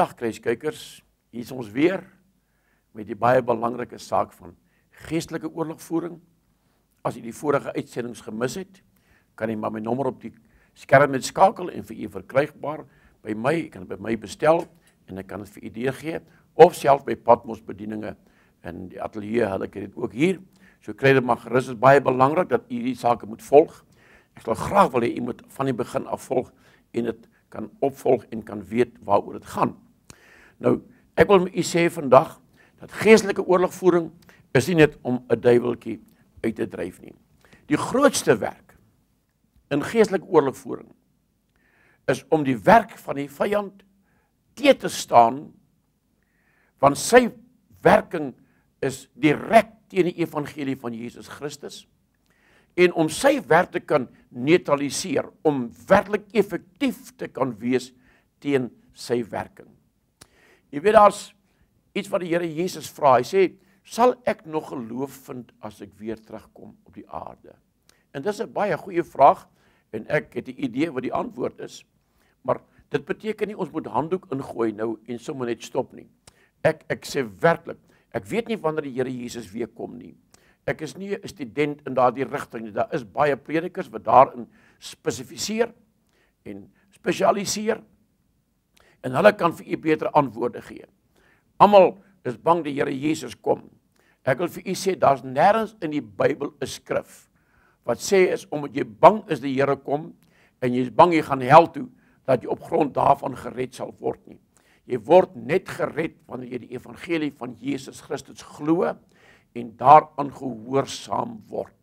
Goeiedag kruiskykers. Hier is ons weer met die baie belangrike saak van geestelike oorlogvoering. As jy die vorige uitsendings gemis het, kan jy maar my nommer op die skerm net skakel en vir u verkrygbaar by my, jy kan by my bestel en ek kan dit vir u deurgee of self by Patmos bedieninge in die ateljee, hulle kry dit ook hier. So kry dit maar gerus, dit is baie belangrik dat u hierdie sake moet volg. Ek sal graag wil hê u moet van die begin af volg en dit kan opvolg en kan weet waaroor dit gaan. Nou, ek wil u sê vandag dat geestelike oorlogvoering is nie net om 'n duiweltjie uit te dryf nie. Die grootste werk in geestelike oorlogvoering is om die werk van die vyand te te staan want sy werking is direk teen die evangelie van Jesus Christus en om sy werk te kan neutraliseer om werklik effektief te kan wees teen sy werking. Jy weet daar's iets wat die Here Jesus vra. Hy sê, "Sal ek nog geloof vind as ek weer terugkom op die aarde?" En dis 'n baie goeie vraag en ek het 'n idee wat die antwoord is. Maar dit beteken nie ons moet handdoek ingooi nou en sommer net stop nie. Ek ek sê werklik, ek weet nie wanneer die Here Jesus weer kom nie. Ek is nie 'n student in daardie rigting nie. Daar is baie predikers wat daarin spesifiseer en spesialiseer. En hulle kan vir u beter antwoorde gee. Almal is bang die Here Jesus kom. Ek wil vir u sê daar's nêrens in die Bybel 'n skrif wat sê is omdat jy bang is die Here kom en jy's bang jy gaan hel toe dat jy op grond daarvan gered sal word nie. Jy word net gered wanneer jy die evangelie van Jesus Christus glo en daaraan gehoorsaam word.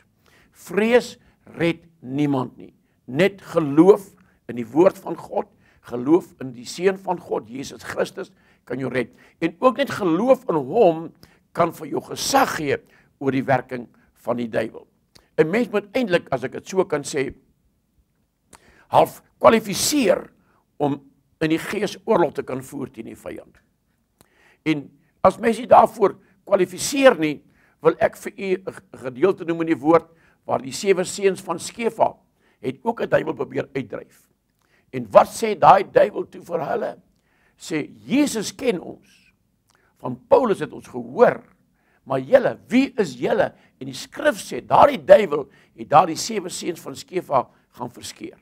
Vrees red niemand nie. Net geloof in die woord van God, geloof in die seun van God Jesus Christus kan jou red. En ook net geloof in hom kan vir jou gesag gee oor die werking van die duiwel. 'n Mens moet eintlik as ek dit so kan sê half kwalifiseer om in die gees oorlog te kan voer teen die vyand. En as mens nie daarvoor kwalifiseer nie, wil ek vir u 'n gedeelte noem in die woord waar die sewe seuns van Skefa het ook 'n duiwel probeer uitdryf. En wat sê daai duiwel toe vir hulle? Sê Jesus ken ons. Van Paulus het ons gehoor. Maar julle, wie is julle? En die skrif sê daardie duiwel het daardie sewe seuns van Skefa gaan verskeer.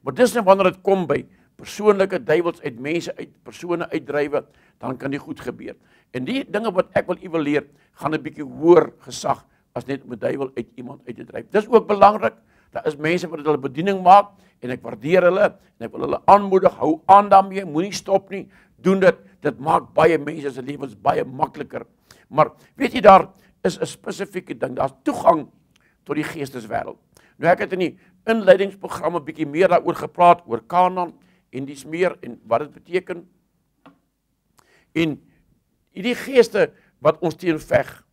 Maar dis net wanneer dit kom by persoonlike duiwels uit mense uit persone uitdrywe, dan kan dit goed gebeur. En die dinge wat ek wil u wil leer, gaan 'n bietjie hoër gesag as net om 'n duiwel uit iemand uit te dryf. Dis ook belangrik. Daar is mense wat hulle bediening maak en ek waardeer hulle en ek wil hulle aanmoedig, hou aan daarmee, moenie stop nie. Doen dit. Dit maak baie mense se lewens baie makliker. Maar weet jy daar is 'n spesifieke ding. Daar's toegang tot die geesteswêreld. Nou ek het in die inleidingsprogramme bietjie meer daaroor gepraat oor Kanaan en dis meer en wat dit beteken. En hierdie geeste wat ons teen veg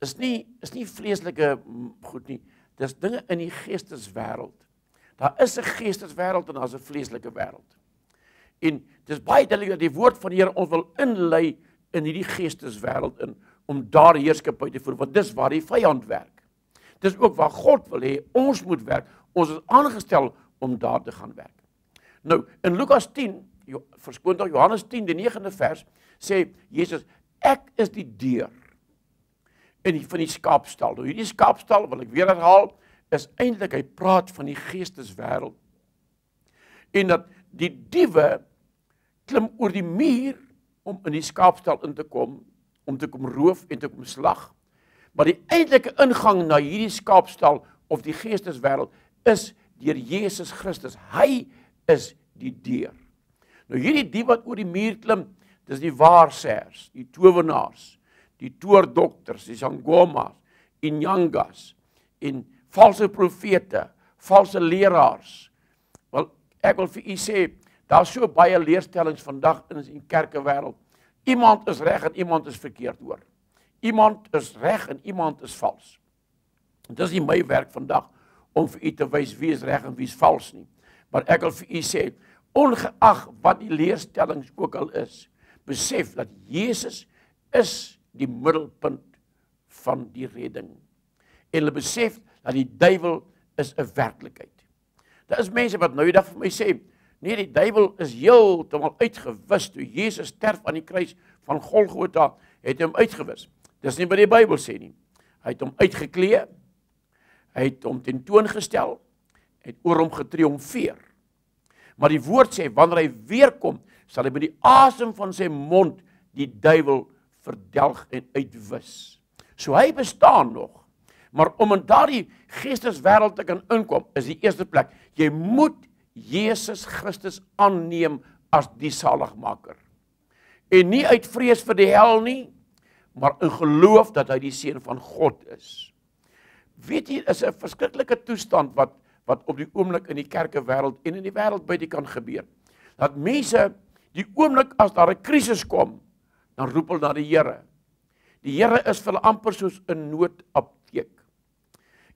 is nie is nie vleeslike goed nie. Dis dinge in die geesteswêreld. Daar is 'n geesteswêreld en daar's 'n vleeslike wêreld. En dis baie duidelik dat die woord van die Here ons wil inlei in hierdie geesteswêreld in om daar heerskappy te voer want dis waar die vyand werk. Dis ook waar God wil hê ons moet werk. Ons is aangestel om daar te gaan werk. Nou in Lukas 10, verskoon tog Johannes 10 die 9de vers sê Jesus ek is die deur in die van die skaapstal. Nou hierdie skaapstal wil ek weer herhaal is eintlik hy praat van die geesteswêreld. En dat die diewe klim oor die muur om in die skaapstal in te kom om te kom roof en te kom slag. Maar die eintlike ingang na hierdie skaapstal of die geesteswêreld is deur Jesus Christus. Hy is die deur. Nou hierdie die wat oor die muur klim, dis die waarsêers, die towenaars, die toordokters, die sangomas, inyangas en valse profete, valse leraars. Wel ek wil vir u sê, daar's so baie leerstellings vandag in die kerke wêreld. Iemand is reg en iemand is verkeerd hoor. Iemand is reg en iemand is vals. Dit is nie my werk vandag om vir u te wys wie is reg en wie is vals nie. Maar ek wil vir u sê, ongeag wat die leerstellings ook al is, besef dat Jesus is die middelpunt van die redding. En hulle besef dat die duiwel is 'n werklikheid. Daar is mense wat nou die dag vir my sê, Nee, die duiwel is heeltemal uitgewis toe Jesus sterf aan die kruis van Golgotha, het hy hom uitgewis. Dis nie wat die Bybel sê nie. Hy het hom uitgeklee. Hy het hom tentoongestel, het oor hom getriomfeer. Maar die woord sê wanneer hy weer kom, sal hy met die asem van sy mond die duiwel verdelg en uitwis. So hy bestaan nog. Maar om in daardie geesteswêreld te kan inkom, is die eerste plek jy moet Jesus Christus aanneem as die saligmaker. En nie uit vrees vir die hel nie, maar in geloof dat hy die seun van God is. Weet jy, is 'n verskriklike toestand wat wat op die oomblik in die kerke wêreld en in die wêreld buite kan gebeur. Dat mense die oomblik as daar 'n krisis kom, dan roep hulle na die Here. Die Here is vir hulle amper soos 'n noodapteek.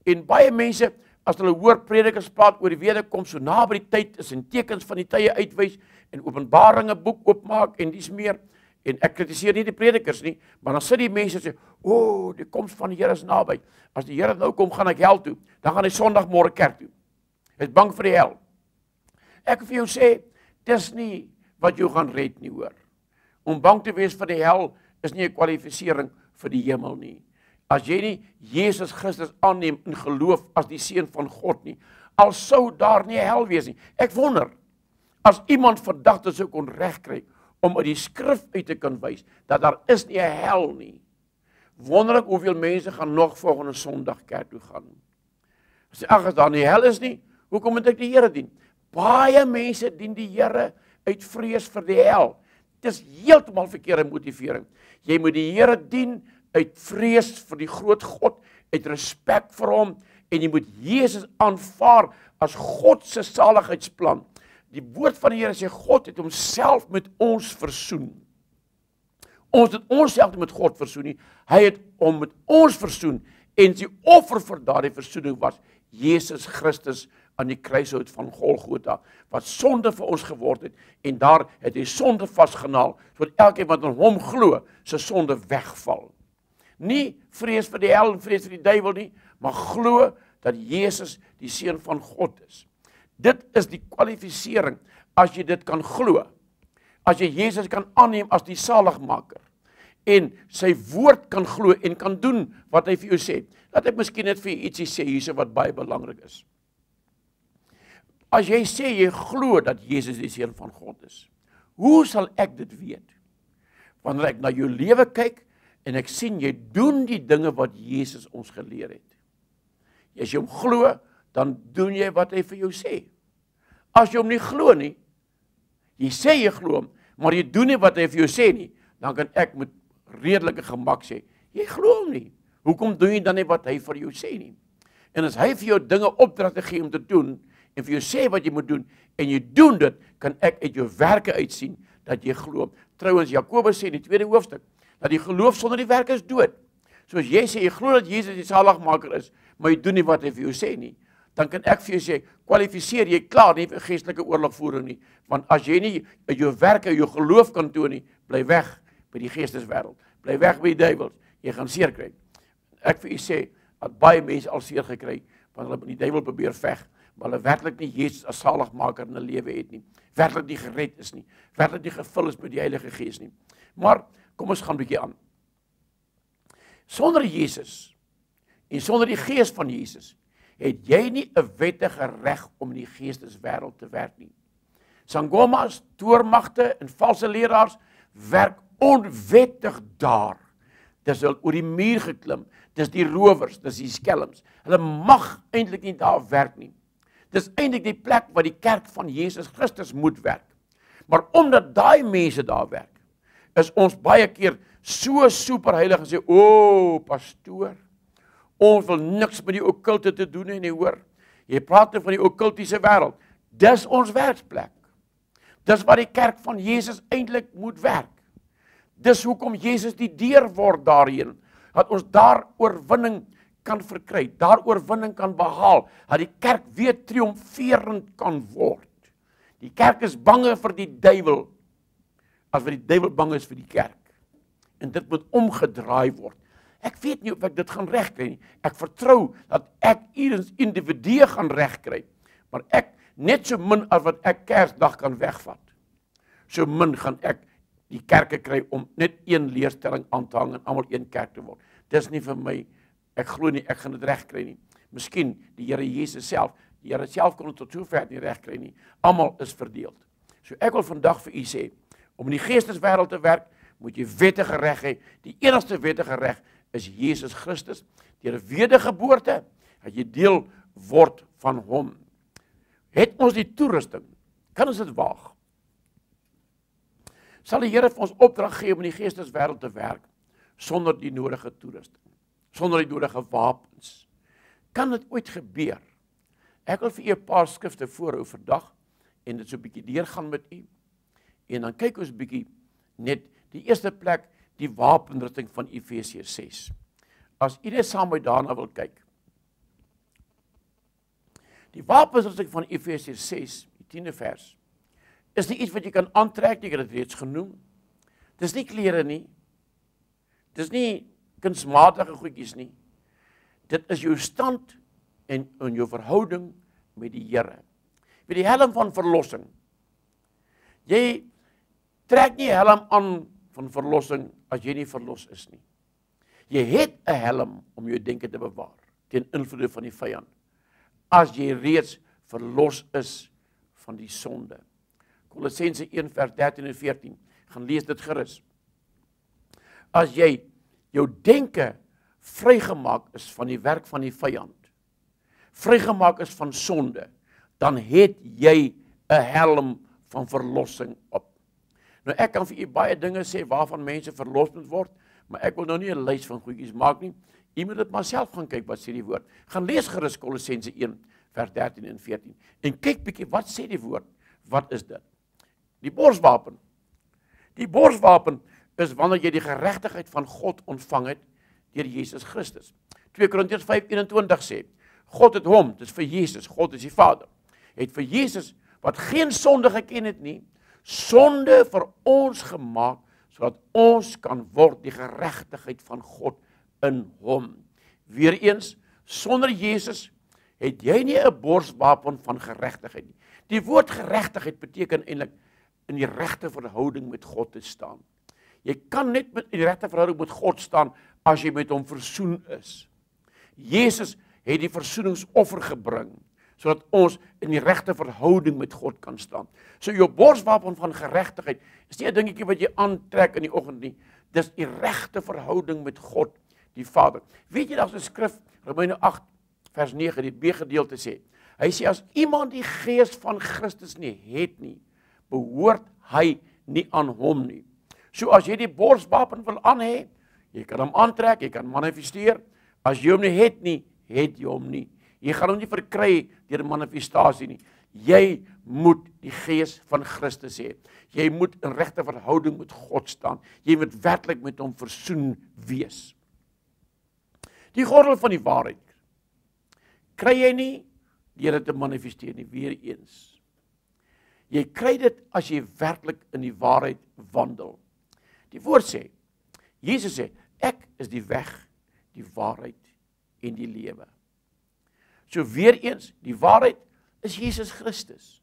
En baie mense as hulle hoor predikers praat oor die wederkoms so naby die tyd is en tekens van die tye uitwys en Openbaringe boek oopmaak en dis meer en ek kritiseer nie die predikers nie, maar dan sit die mense sê, "O, oh, die koms van die Here is naby. As die Here nou kom, gaan ek hel toe. Dan gaan hy Sondag môre kerk toe." Hy's bang vir die hel. Ek wil vir jou sê, dis nie wat jou gaan red nie, hoor. Om bang te wees vir die hel is nie 'n kwalifisering vir die hemel nie. As jy nie Jesus Christus aanneem in geloof as die seun van God nie, al sou daar nie hel wees nie. Ek wonder as iemand vandag dit sou kon regkry om uit die skrif uit te kan wys dat daar is nie 'n hel nie. Wonderlik hoeveel mense gaan nog volgende Sondag kerk toe gaan. As jy ag as daar nie hel is nie, hoekom moet ek die Here dien? Baie mense dien die Here uit vrees vir die hel. Dis heeltemal verkeerde motivering. Jy moet die Here dien uit vrees vir die groot God, uit respek vir hom en jy moet Jesus aanvaar as God se saligheidsplan. Die woord van die Here sê God het homself met ons versoen. Ons het onsself met God versoen nie. Hy het hom met ons versoen en sy offer vir daardie versoening was Jesus Christus aan die kruishout van Golgotha wat sonde vir ons geword het en daar het hy sonde vasgenaal sodat elkeen wat aan hom glo se sonde wegval. Nie vrees vir die hel en vrees vir die duiwel nie, maar glo dat Jesus die seun van God is. Dit is die kwalifisering as jy dit kan glo. As jy Jesus kan aanneem as die saligmaker en sy woord kan glo en kan doen wat hy vir jou sê. Laat ek miskien net vir u ietsie sê hierse wat baie belangrik is. As jy sê jy glo dat Jesus die seun van God is, hoe sal ek dit weet? Wanneer ek na jou lewe kyk en ek sien jy doen die dinge wat Jesus ons geleer het. As jy hom glo, dan doen jy wat hy vir jou sê. As jy hom nie glo nie, jy sê jy glo hom, maar jy doen nie wat hy vir jou sê nie, dan kan ek met redelike gemak sê, jy glo hom nie. Hoekom doen jy dan nie wat hy vir jou sê nie? En as hy vir jou dinge opdragte gee om te doen, en vir jou sê wat jy moet doen en jy doen dit, kan ek uit jou werke uitsien dat jy glo. Trouwens Jakobus sê in die tweede hoofstuk dat die geloof sonder die werke is dood. So as jy sê jy glo dat Jesus die saligmaker is, maar jy doen nie wat hy vir jou sê nie, dan kan ek vir jou sê kwalifiseer jy klaar nie vir geestelike oorlogvoering nie, want as jy nie jou werke jou geloof kan toon nie, bly weg by die geesteswêreld. Bly weg by die duiwel. Jy gaan seer kry. Ek vir u sê dat baie mense al seer gekry want hulle met die duiwel probeer veg maar hulle werklik nie Jesus as saligmaker in hulle lewe het nie. Werklik nie gered is nie. Werklik nie gevul is met die Heilige Gees nie. Maar kom ons gaan 'n bietjie aan. Sonder Jesus en sonder die Gees van Jesus het jy nie 'n wettige reg om in die geesteswêreld te werk nie. Sangomas, toormagte en valse leraars werk onwettig daar. Dis hulle oor die muur geklim. Dis die rowers, dis die skelms. Hulle mag eintlik nie daar werk nie. Dis eintlik die plek waar die kerk van Jesus Christus moet werk. Maar omdat daai mense daar werk, is ons baie keer so superheilig en sê, "O, oh, pastoor, ons wil niks met die okkulte te doen hê nie, hoor. Jy praat net van die okkultiese wêreld. Dis ons werksplek. Dis waar die kerk van Jesus eintlik moet werk. Dis hoekom Jesus die deur word daarheen, dat ons daar oorwinning kan verkry, daar oorwinning kan behaal, dat die kerk weer triomferend kan word. Die kerk is bange vir die duiwel as wat die duiwel bang is vir die kerk. En dit moet omgedraai word. Ek weet nie of ek dit gaan regkry nie. Ek vertrou dat ek eers individue gaan regkry. Maar ek net so min as wat ek Kersdag kan wegvat. So min gaan ek die kerke kry om net een leerstelling aan te hang en almal een kerk te word. Dis nie vir my ek glo nie ek gaan dit reg kry nie. Miskien die Here Jesus self, die Here self kon dit tot sover nie reg kry nie. Almal is verdeeld. So ek wil vandag vir u sê, om in die geesteswêreld te werk, moet jy wettige reg hê. Die enigste wettige reg is Jesus Christus. Deur wedergeboorte dat jy deel word van hom. Het ons die toerusting? Kan ons dit waag? Sal die Here vir ons opdrag gee om in die geesteswêreld te werk sonder die nodige toerusting, sonder die nodige wapens? Kan dit ooit gebeur? Ek wil vir u 'n paar skrifte voorhou vandag en dit so 'n bietjie deurgaan met u. En dan kyk ons bietjie net die eerste plek die wapenrusting van Efesiërs 6. As u net saam met daarna wil kyk. Die wapenrusting van Efesiërs 6, die 10de vers, is nie iets wat jy kan aantrek nie, ek het dit reeds genoem. Dis nie klere nie. Dis nie kunsmatige goedjies nie. Dit is jou stand en in jou verhouding met die Here. Vir die helm van verlossing. Jy trek nie helm aan van verlossing as jy nie verlos is nie. Jy het 'n helm om jou denke te bewaar teen invloede van die vyand. As jy reeds verlos is van die sonde. Kolossense 1:13 en 14 gaan lees dit gerus. As jy jou denke vrygemaak is van die werk van die vyand, vrygemaak is van sonde, dan het jy 'n helm van verlossing op. Nou ek kan vir u baie dinge sê waarvan mense verlos moet word, maar ek wil nou nie 'n lys van goedjies maak nie. U moet dit maar self gaan kyk wat sê die woord. Gaan lees gerus Kolossense 1 vers 13 en 14 en kyk bietjie wat sê die woord. Wat is dit? Die borswapen. Die borswapen is wanneer jy die geregtigheid van God ontvang het deur Jesus Christus. 2 Korintiërs 5:21 sê God het hom, dis vir Jesus, God is die Vader. Het vir Jesus wat geen sonde geken het nie, sonde vir ons gemaak sodat ons kan word die geregtigheid van God in hom. Weereens sonder Jesus het jy nie 'n borswapen van geregtigheid nie. Die woord geregtigheid beteken eintlik in die regte verhouding met God te staan. Jy kan net met die regte verhouding met God staan as jy met hom versoen is. Jesus het die versoeningsoffer gebring sodat ons in die regte verhouding met God kan staan. So jou borswapen van geregtigheid is nie 'n dingetjie wat jy aantrek in die oggend nie. Dis die regte verhouding met God, die Vader. Weet jy daar's 'n skrif Romeine 8 vers 9 die B gedeelte sê. Hy sê as iemand die gees van Christus nie het nie, behoort hy nie aan hom nie. So as jy die borswapen wil aan hê, jy kan hom aantrek, jy kan manifesteer. As jy hom nie het nie, het jy hom nie. Jy gaan hom nie verkry deur manifestasie nie. Jy moet die gees van Christus hê. Jy moet in regte verhouding met God staan. Jy moet werklik met hom versoen wees. Die gordel van die waarheid kry jy nie deur dit te manifesteer nie weer eens. Jy kry dit as jy werklik in die waarheid wandel. Die woord sê Jesus sê ek is die weg, die waarheid en die lewe. So weer eens, die waarheid is Jesus Christus.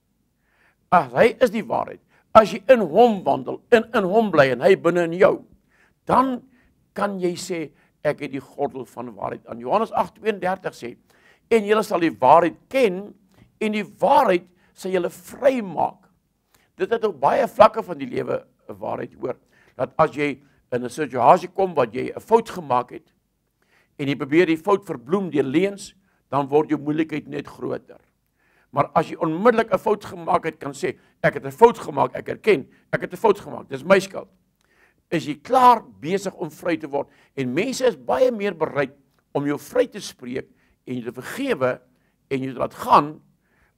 As hy is die waarheid, as jy in hom wandel, in in hom bly en hy binne in jou, dan kan jy sê ek het die gordel van waarheid aan. Johannes 8:32 sê en julle sal die waarheid ken en die waarheid sal julle vrymaak. Dit het op baie vlakke van die lewe 'n waarheid hoor dat as jy in 'n situasie kom wat jy 'n fout gemaak het en jy probeer die fout verbloem deur leuns dan word jou moeilikheid net groter. Maar as jy onmiddellik 'n fout gemaak het, kan sê ek het 'n fout gemaak, ek erken, ek het 'n fout gemaak. Dis my skuld. Is jy klaar besig om vry te word en mense is baie meer bereid om jou vry te spreek en jy te vergewe en jy te laat gaan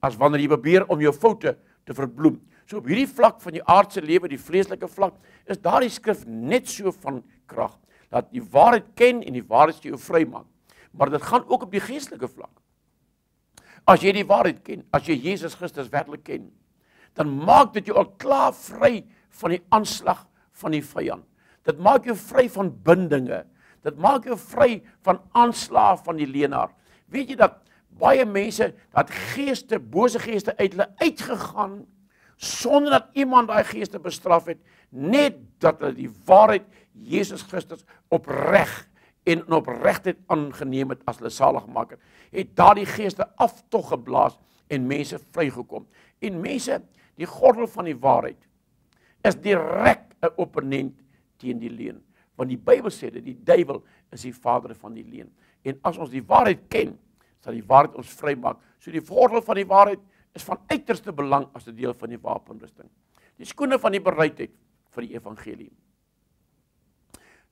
as wanneer jy probeer om jou foute te verbloem. So op hierdie vlak van die aardse lewe, die vleeslike vlak, is daardie skrif net so van krag dat jy waarheid ken en die waarheid jou vrymaak maar dit gaan ook op die geestelike vlak. As jy die waarheid ken, as jy Jesus Christus werklik ken, dan maak dit jou al klaar vry van die aanslag van die vyand. Dit maak jou vry van bindinge. Dit maak jou vry van aanslae van die leenaar. Weet jy dat baie mense dat geeste, bose geeste uit hulle uitgegaan sonder dat iemand daai geeste bestraf het, net dat hulle die waarheid Jesus Christus opreg en in opregtheid aangeneem het as hulle saligmaker. Het daardie geeste aftog geblaas en mense vrygekom. En mense, die gordel van die waarheid is direk 'n opponent teen die leuen. Want die Bybel sê dat die duiwel is die vader van die leuen. En as ons die waarheid ken, sal die waarheid ons vrymaak. So die gordel van die waarheid is van uiterste belang as 'n deel van die wapenrusting. Die skoene van die bereidheid vir die evangelie.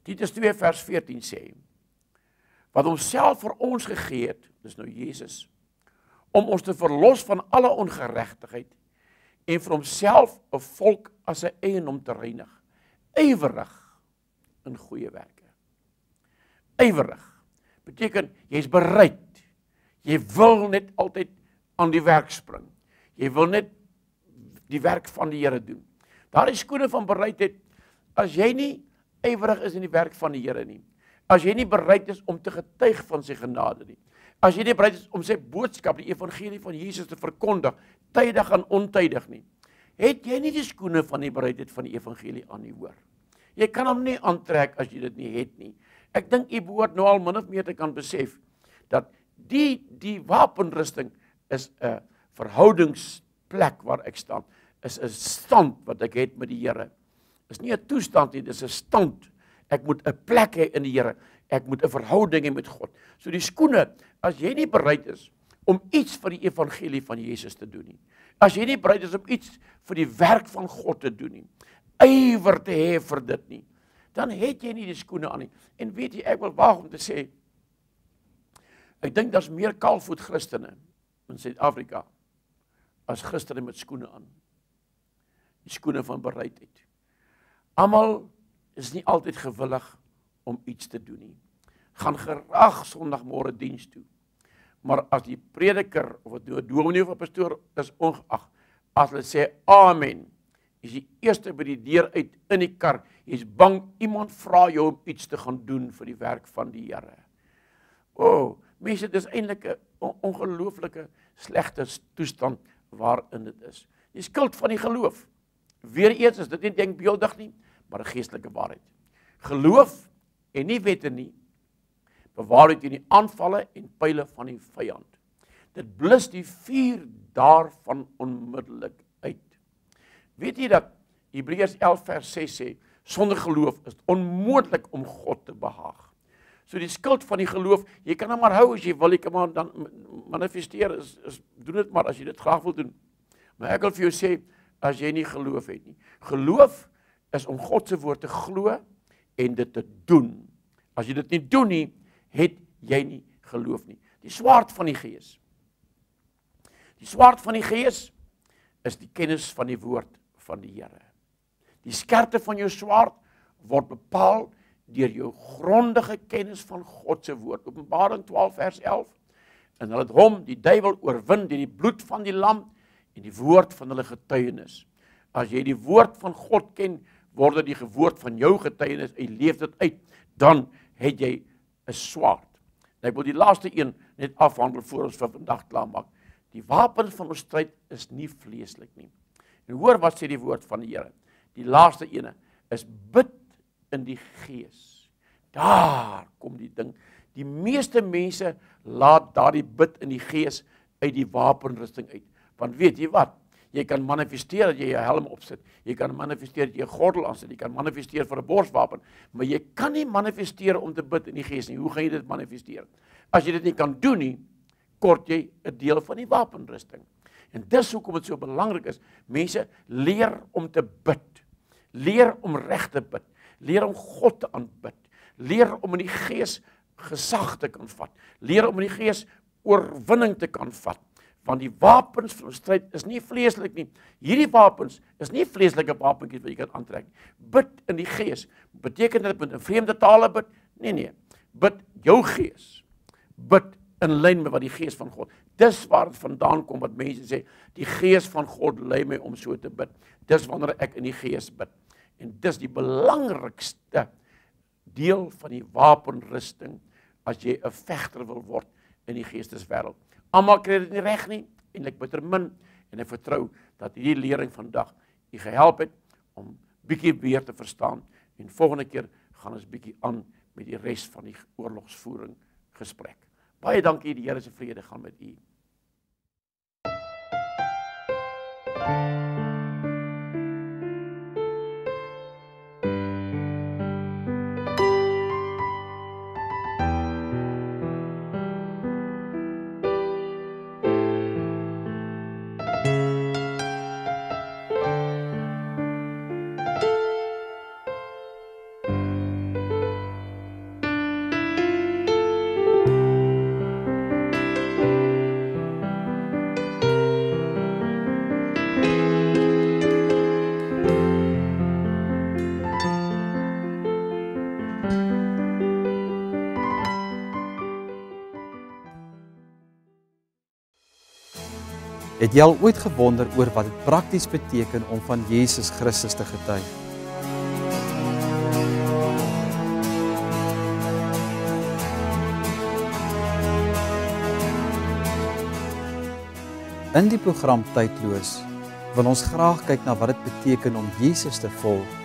Titus 2 vers 14 sê wat homself vir ons gegee het, dis nou Jesus, om ons te verlos van alle ongeregtigheid en vir homself 'n volk as 'n eiendom te reinig, ywerig in goeie werke. Ywerig beteken jy's bereid. Jy wil net altyd aan die werk spring. Jy wil net die werk van die Here doen. Daardie skoene van bereidheid as jy nie ywerig is in die werk van die Here nie. As jy nie bereid is om te getuig van sy genade nie. As jy nie bereid is om sy boodskap, die evangelie van Jesus te verkondig, tydig en ontydig nie. Het jy nie die skoene van die bereidheid van die evangelie aan nie hoor? Jy kan hom nie aantrek as jy dit nie het nie. Ek dink u behoort nou al min of meer te kan besef dat die die wapenrusting is 'n verhoudingsplek waar ek staan. Is 'n stand wat ek het met die Here. Is nie 'n toestand nie, dis 'n stand. Ek moet 'n plek hê in die Here. Ek moet 'n verhouding hê met God. So die skoene, as jy nie bereid is om iets vir die evangelie van Jesus te doen nie. As jy nie bereid is om iets vir die werk van God te doen nie. Ywer te hê vir dit nie. Dan het jy nie die skoene aan nie. En weet jy, ek wil waag om te sê ek dink daar's meer kaalvoet Christene in Suid-Afrika as gister met skoene aan. Die skoene van bereidheid. Almal is nie altyd gewillig om iets te doen nie. Gaan gerag Sondagmôre diens toe. Maar as die prediker of 'n dominee of 'n pastoor is ongeag as hulle sê amen, is die eerste by die deur uit in die kar. Jy's bang iemand vra jou om iets te gaan doen vir die werk van die Here. O, oh, mense, dis eintlik 'n ongelooflike slegte toestand waarin dit is. Die skuld van die geloof. Weereens is dit nie denkbeeldig nie, maar 'n geestelike waarheid. Geloof en nie wette nie bewaar dit teen die aanvalle en pile van die vyand. Dit blus die vuur daarvan onmiddellik uit. Weet jy dat Hebreërs 11 vers 6 sê sonder geloof is dit onmoontlik om God te behaag. So die skuld van die geloof, jy kan hom maar hou as jy wil, jy kan maar dan manifesteer is, is doen dit maar as jy dit graag wil doen. Maar ek wil vir jou sê as jy nie geloof het nie. Geloof is om God se woord te glo en dit te doen. As jy dit nie doen nie, het jy nie geloof nie. Die swaard van die gees. Die swaard van die gees is die kennis van die woord van die Here. Die skerpte van jou swaard word bepaal deur jou grondige kennis van God se woord. Openbaring 12 vers 11. En hulle het hom, die duiwel, oorwin deur die bloed van die lam en die woord van hulle getuienis. As jy die woord van God ken, word dit die woord van jou getuienis en leef dit uit, dan het jy 'n swaard. Nou ek wil die laaste een net afhandel voor ons vir vandag klaar maak. Die wapen van ons stryd is nie vleeslik nie. En hoor wat sê die woord van die Here. Die laaste ene is bid in die gees. Daar kom die ding. Die meeste mense laat daardie bid in die gees uit die wapenrusting uit. Want weet jy wat? Jy kan manifesteer dat jy 'n helm opsit. Jy kan manifesteer dat jy 'n gordel aansit. Jy kan manifesteer vir 'n borswapen, maar jy kan nie manifesteer om te bid in die gees nie. Hoe gaan jy dit manifesteer? As jy dit nie kan doen nie, kort jy 'n deel van die wapenrusting. En dis hoekom dit so belangrik is. Mense leer om te bid. Leer om reg te bid leer om God te aanbid. Leer om in die gees gesag te kan vat. Leer om in die gees oorwinning te kan vat. Want die wapens van stryd is nie vleeslik nie. Hierdie wapens is nie vleeslike wapentjies wat jy kan aantrek nie. Bid in die gees. Beteken dit met 'n vreemde tale bid? Nee nee. Bid jou gees. Bid in lyn met wat die gees van God. Dis waar dit vandaan kom wat mense sê, die gees van God lei my om so te bid. Dis wanneer ek in die gees bid. En dis die belangrikste deel van die wapenrusting as jy 'n vegter wil word in die geesteswêreld Almal kry dit nie reg nie en ek bitter min en ek vertrou dat hierdie lering vandag u gehelp het om bietjie weer te verstaan en volgende keer gaan ons bietjie aan met die res van die oorlogsvoering gesprek. Baie dankie, die Here se vrede gaan met u. Het jy al ooit gewonder oor wat dit prakties beteken om van Jesus Christus te getuig? In die program Tydloos wil ons graag kyk na wat dit beteken om Jesus te volg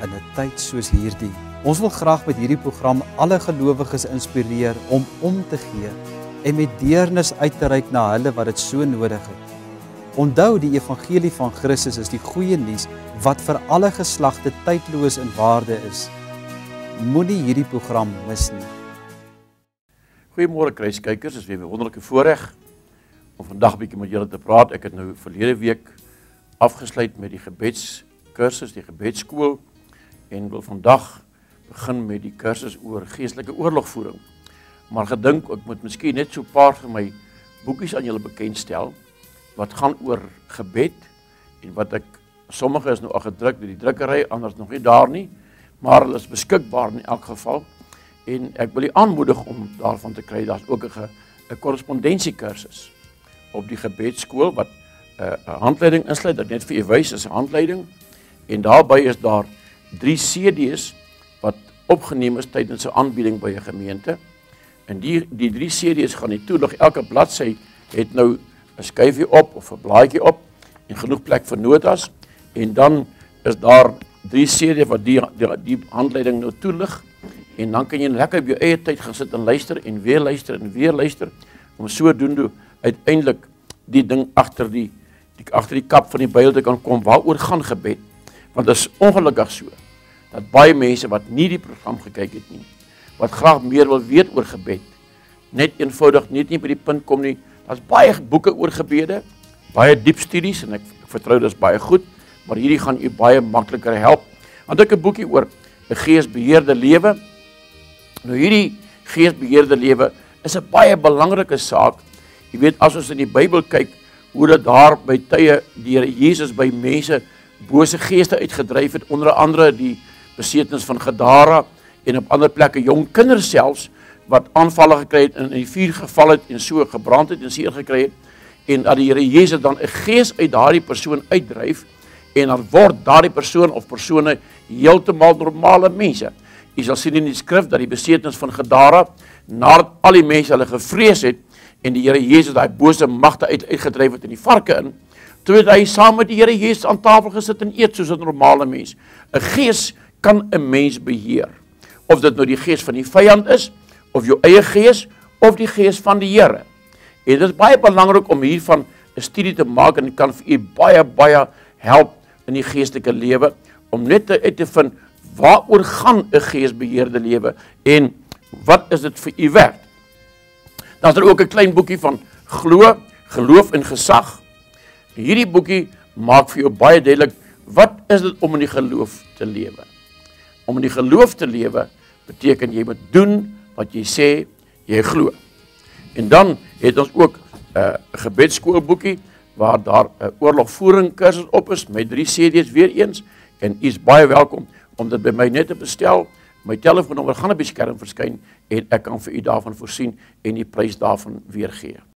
in 'n tyd soos hierdie. Ons wil graag met hierdie program alle gelowiges inspireer om om te gee en met deernis uit te reik na hulle wat dit so nodig het. Onthou die evangelie van Christus is die goeie nuus wat vir alle geslagte tydloos in waarde is. Moenie hierdie program mis nie. Goeiemôre kruiskykers, dit is weer 'n wonderlike voorreg om vandag bietjie met julle te praat. Ek het nou verlede week afgesluit met die gebedskursus, die gebedskool en wil vandag begin met die kursus oor geestelike oorlogvoering. Maar gedink ek moet miskien net so 'n paar van my boekies aan julle bekendstel wat gaan oor gebed en wat ek sommige is nou al gedruk deur die drukkery, anders nog nie daar nie, maar hulle is beskikbaar in elk geval en ek wil u aanmoedig om daarvan te kry. Daar's ook 'n 'n korrespondensiekursus op die gebedskool wat 'n uh, handleiding insluit. Dit net vir u wys is 'n handleiding en daarbey is daar 3 CD's wat opgeneem is tydens 'n aanbieding by 'n gemeente. En die die 3 CD's gaan nie toe nog elke bladsy het nou 'n skyfie op of 'n blaadjie op en genoeg plek vir notas. En dan is daar drie CD wat die die, die handleiding nou toelig. En dan kan jy lekker op jou eie tyd gaan sit en luister en weer luister en weer luister om sodoende uiteindelik die ding agter die die agter die kap van die Bybel te kan kom waaroor gaan gebed. Want dit is ongelukkig so dat baie mense wat nie die program gekyk het nie wat graag meer wil weet oor gebed net eenvoudig net nie by die punt kom nie Daar's baie boeke oor gebede, baie diep studies en ek, ek vertrou dis baie goed, maar hierdie gaan u baie makliker help. Want ek 'n boekie oor 'n geesbeheerde lewe. Nou hierdie geesbeheerde lewe is 'n baie belangrike saak. Jy weet as ons in die Bybel kyk hoe dit daar by tye deur Jesus by mense bose geeste uitgedryf het, onder andere die besetens van Gadara en op ander plekke jong kinders selfs wat aanvalle gekry het en in die vuur geval het en so gebrand het en seer gekry het en dat die Here Jesus dan 'n gees uit daardie persoon uitdryf en dan word daardie persoon of persone heeltemal normale mense. Jy sal sien in die skrif dat die besetens van Gadara nadat al die mense hulle gevrees het en die Here Jesus daai bose magte uit uitgedryf het in die varke in, toe het hy saam met die Here Jesus aan tafel gesit en eet soos 'n normale mens. 'n Gees kan 'n mens beheer. Of dit nou die gees van die vyand is of jou eie gees of die gees van die Here. En dit is baie belangrik om hiervan 'n studie te maak en dit kan vir u baie baie help in die geestelike lewe om net te uit te vind waaroor gaan 'n geesbeheerde lewe en wat is dit vir u werd. Dan is daar ook 'n klein boekie van glo, geloof en gesag. Hierdie boekie maak vir jou baie duidelik wat is dit om in die geloof te lewe. Om in die geloof te lewe beteken jy moet doen wat jy sê jy glo. En dan het ons ook 'n uh, gebedskoolboekie waar daar 'n uh, oorlogvoering kursus op is met 3 CD's weer eens en u is baie welkom om dit by my net te bestel. My telefoonnommer gaan op die skerm verskyn en ek kan vir u daarvan voorsien en die prys daarvan weer gee.